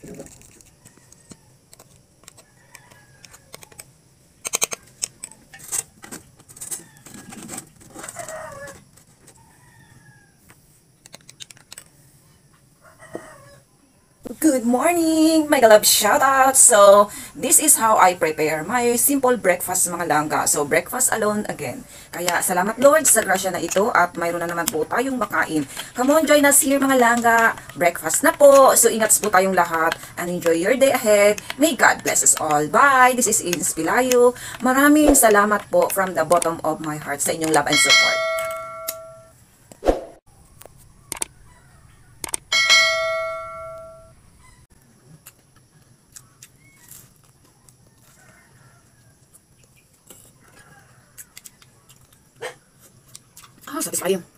Thank you. Good morning, my love shoutout. So, this is how I prepare my simple breakfast mga langga. So, breakfast alone again. Kaya, salamat Lord sa grasya na ito at mayroon na naman po tayong makain. Come on, join us here mga langga. Breakfast na po. So, ingat po tayong lahat and enjoy your day ahead. May God bless us all. Bye! This is Ins Pilayo. Maraming salamat po from the bottom of my heart sa inyong love and support. Nossa, eles pariam.